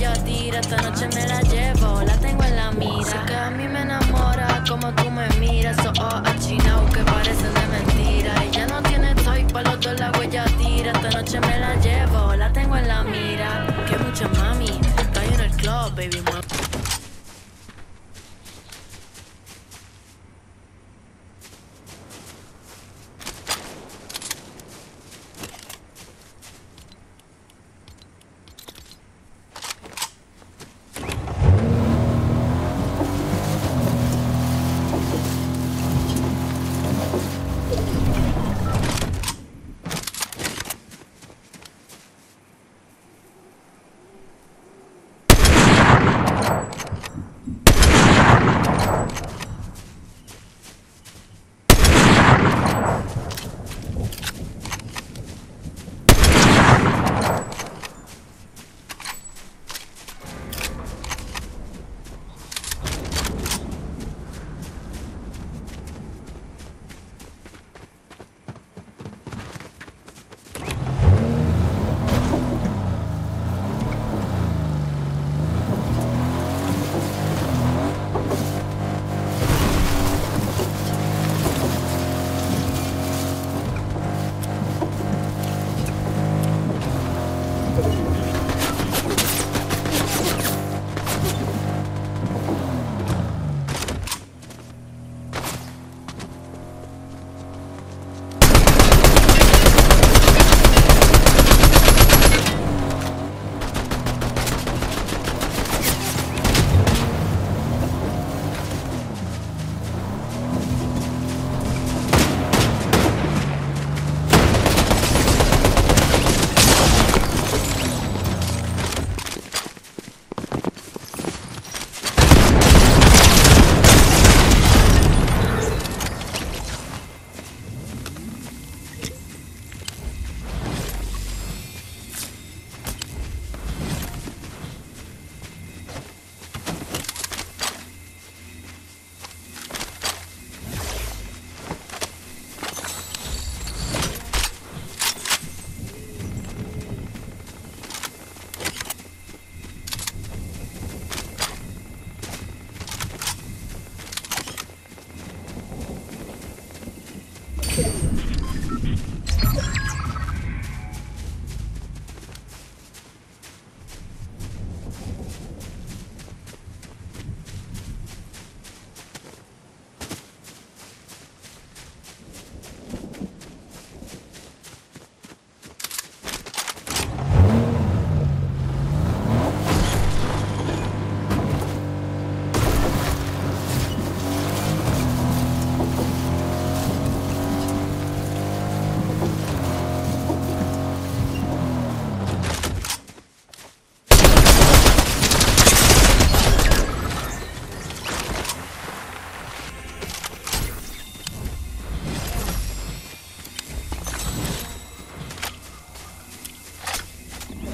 la huella tira. Esta noche me la